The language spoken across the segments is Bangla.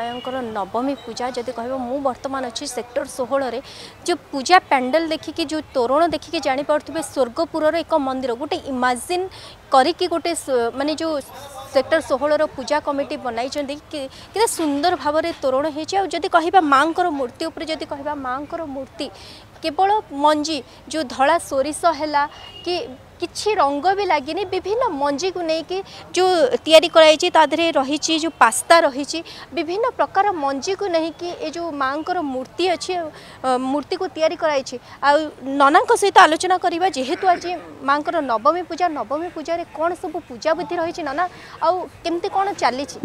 भयंकर नवमी पूजा जदि कह बर्तमान अच्छी सेक्टर षोह जो पूजा पैंडल देखिकी जो तोरण देखिक जापे स्वर्गपुर एक मंदिर गोटे इमाजिन करके गोटे मानने जो सेक्टर षोह पूजा कमिटी बनई कितने सुंदर भाव में तोरण होती कह मूर्ति उपर कह मूर्ति কেবল মঞ্জি যে ধলা সোরিষ হেলা কি কিছু রঙ বি লাগিনি বিভিন্ন মঞ্জিকু নেইকি যে তৈরি করা হয়েছে তাদের রয়েছে যে পাস্তা রয়েছে বিভিন্ন প্রকার মঞ্জিকু নেইকি এ যে মাঙ্কর মূর্তি আছে মূর্তিকু তৈরি করা হয়েছে আর ননাঙ্ক সহিত আলোচনা করা যেহেতু আজ মাঙ্কর নবমী পূজা নবমী পূজার কোণ সব পূজা বিধি রয়েছে ননা আউ কেমতি কোণ চালিছে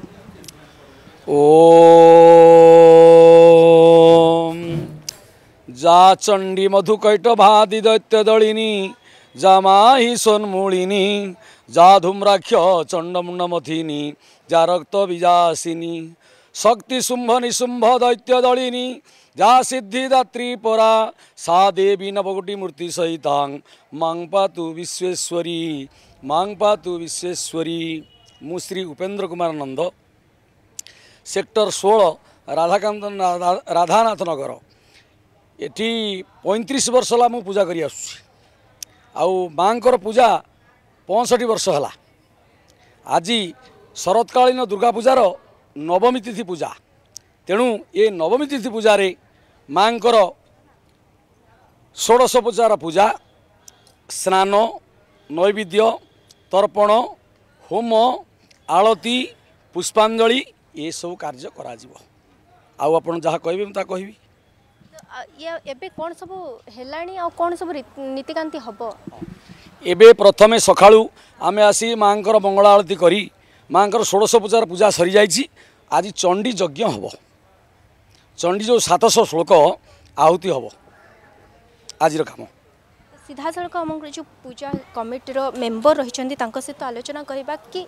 ও जा चंडी मधुकैटभादि दैत्यदलिनी जा माही सोन्मूलिनी जा धूम्राख्य चण्डमुण्डमथिनी जा रक्तविजासिनी शक्ति शुंभ निशुंभ दैत्य दलिनी जा सिद्धिदात्री परा सा देवी नवकोटी मूर्ति सहितांग मांग पातु विश्वेश्वरी मांग पातु विश्वेश्वरी ମୁଁ ଶ୍ରୀ ଉପେନ୍ଦ୍ର କୁମାର ନନ୍ଦ ସେକ୍ଟର ଷୋହଳ ରାଧାକାନ୍ତ ରାଧାନାଥ ନଗର ଏଠି ପଇଁତିରିଶ ବର୍ଷ ହେଲା ମୁଁ ପୂଜା କରି ଆସୁଛି ଆଉ ମାଆଙ୍କର ପୂଜା ପଞ୍ଚଷଠି ବର୍ଷ ହେଲା ଆଜି ଶରତକାଳୀନ ଦୁର୍ଗା ପୂଜାର ନବମୀ ତିଥି ପୂଜା ତେଣୁ ଏ ନବମୀ ତିଥି ପୂଜାରେ ମାଙ୍କର ଷୋଡ଼ଶ ପୂଜାର ପୂଜା ସ୍ନାନ ନୈବେଦ୍ୟ ତର୍ପଣ ହୋମ ଆଳତି ପୁଷ୍ପାଞ୍ଜଳି ଏସବୁ କାର୍ଯ୍ୟ କରାଯିବ ଆଉ ଆପଣ ଯାହା କହିବେ ମୁଁ ତାହା କହିବି ଏବେ କ'ଣ ସବୁ ହେଲାଣି ଆଉ କ'ଣ ସବୁ ନୀତିକାନ୍ତି ହେବ ଏବେ ପ୍ରଥମେ ସକାଳୁ ଆମେ ଆସି ମାଆଙ୍କର ମଙ୍ଗଳା ଆଳତି କରି ମାଆଙ୍କର ଷୋଡ଼ଶ ପୂଜାର ପୂଜା ସରିଯାଇଛି ଆଜି ଚଣ୍ଡୀ ଯଜ୍ଞ ହେବ ଚଣ୍ଡୀ ଯେଉଁ ସାତଶହ ଶ୍ଳୋକ ଆହୁତି ହେବ ଆଜିର କାମ ସିଧାସଳଖ ଆମର ଯେଉଁ ପୂଜା କମିଟିର ମେମ୍ବର ରହିଛନ୍ତି ତାଙ୍କ ସହିତ ଆଲୋଚନା କରିବା କି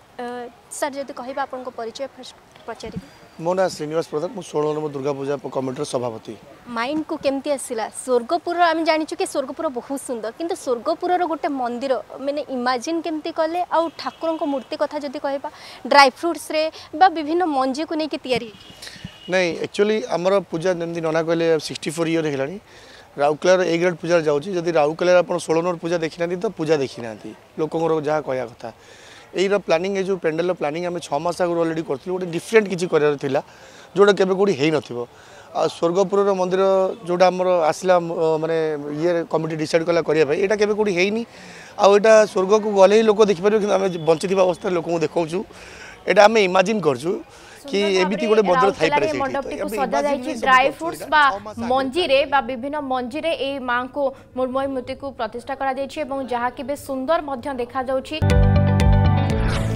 ସାର୍ ଯଦି କହିବା ଆପଣଙ୍କ ପରିଚୟ ଫାର୍ଷ୍ଟ ପଚାରିବି ମୋ ନାଁ ଶ୍ରୀନିବାସ ପ୍ରଧାନ ମୁଁ ଷୋହଳ ନମ୍ବର ଦୁର୍ଗା ପୂଜା କମିଟିର ସଭାପତି ମାଇଣ୍ଡକୁ କେମିତି ଆସିଲା ସ୍ୱର୍ଗପୁରର ଆମେ ଜାଣିଛୁ କି ସ୍ୱର୍ଗପୁର ବହୁତ ସୁନ୍ଦର କିନ୍ତୁ ସ୍ୱର୍ଗପୁରର ଗୋଟେ ମନ୍ଦିର ମାନେ ଇମାଜିନ୍ କେମିତି କଲେ ଆଉ ଠାକୁରଙ୍କ ମୂର୍ତ୍ତି କଥା ଯଦି କହିବା ଡ୍ରାଇ ଫ୍ରୁଟ୍ସରେ ବା ବିଭିନ୍ନ ମଞ୍ଜିକୁ ନେଇକି ତିଆରି ନାଇଁ ଆକ୍ଚୁଆଲି ଆମର ପୂଜା ଯେମିତି ନନା କହିଲେ ସିକ୍ସଟି ଫୋର୍ ଇୟର୍ ହେଲାଣି ରାଉରକେଲାର ଏ ଗ୍ରେଡ୍ ପୂଜାରେ ଯାଉଛି ଯଦି ରାଉରକେଲାରେ ଆପଣ ଷୋହଳ ନମ୍ବର ପୂଜା ଦେଖିନାହାନ୍ତି ତ ପୂଜା ଦେଖିନାହାନ୍ତି ଲୋକଙ୍କର ଯାହା କହିବା କଥା এইটা প্ল্যানিং এই যে প্যান্ডেলর প্ল্যানিং আমি ছ মাস আগে অলরেডি করছিল গোটে ডিফরেন্ট কিছু করার লা যেটা কেবে কোটি হয়ে নথিব আর স্বর্গপুরর মন্দির যেটা আমার আসলা মানে ইয়ে কমিটি ডিসাইড কলা করা এটা কেবে কোটি হয়ে আটা স্বর্গক গলে লোক দেখিপার কিন্তু আমি বঞ্চিত অবস্থায় লোক দেখাওছু এটা আমি ইমাজিন করছু কি এমিতি গোটে মন্দির থাইপারে ড্রাই ফ্রুটস বা মঞ্জিরে বা বিভিন্ন মঞ্জিরে এই মাঙ্কু মুর্ময়ী মূর্তিকু প্রতিষ্ঠা করা যাইছি এবং যাহাকি বেশ সুন্দর মধ্য দেখা যাচ্ছে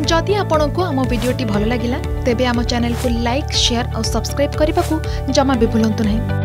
जदि आपण आम भिडी भल लगा तेब आम चेल्क लाइक सेयार और सब्सक्राइब करने को जमा भी भूलु ना